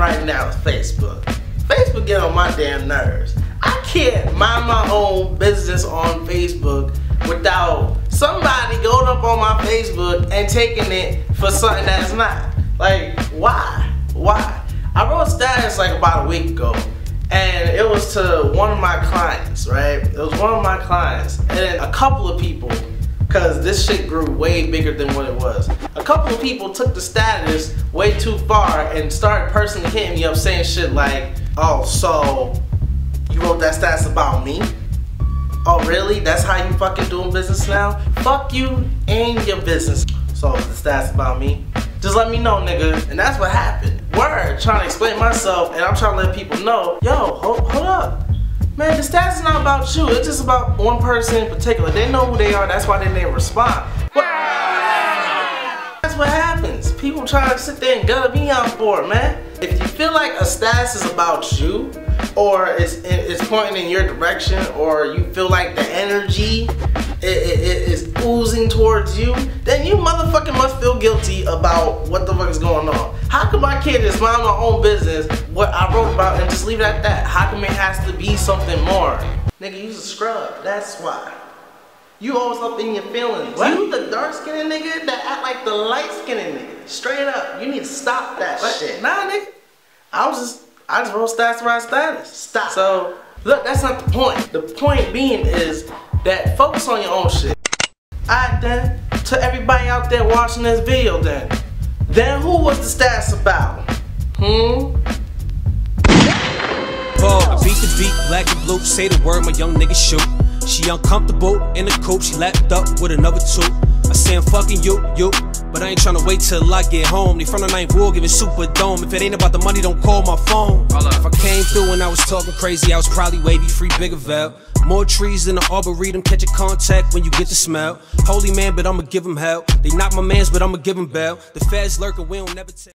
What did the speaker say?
right now is Facebook. Facebook get on my damn nerves. I can't mind my own business on Facebook without somebody going up on my Facebook and taking it for something that's not. Like, why? Why? I wrote status like about a week ago and it was to one of my clients, right? It was one of my clients and a couple of people because this shit grew way bigger than what it was. A couple of people took the status way too far and started personally hitting me up saying shit like, oh, so you wrote that status about me? Oh, really? That's how you fucking doing business now? Fuck you and your business. So the stats about me? Just let me know, nigga. And that's what happened. Word, trying to explain myself, and I'm trying to let people know, yo, hold up. Man, the stats is not about you. It's just about one person in particular. They know who they are. That's why they didn't respond. But that's what happens. People try to sit there and gut me out for it, man. If you feel like a status is about you, or it's, it's pointing in your direction, or you feel like the energy is oozing towards you, then you motherfucking must feel guilty about what the fuck is going on. How come I can't just mind my own business, what I wrote about, and just leave it at that? How come it has to be something more? Nigga, you's a scrub. That's why. You always up in your feelings. What? You the dark skinned nigga that act like the light skinned nigga. Straight up. You need to stop that what? shit. Nah, nigga. I was just, I just wrote stats around status. Stop. So, look, that's not the point. The point being is that focus on your own shit. Alright then, to everybody out there watching this video then. Then who was the stats about? Hmm? I beat the beat, black and blue, say the word, my young nigga shoot. She uncomfortable in the coupe, she lapped up with another two. I say I'm fucking you, you. But I ain't tryna wait till I get home. They from the Ninth Ward giving super dome. If it ain't about the money, don't call my phone. Through I was talking crazy, I was probably wavy, free bigger valve. More trees than the arboretum, catch a contact when you get the smell. Holy man, but I'ma give him hell. They not my mans, but I'ma give him bail. The feds lurking, we don't never take.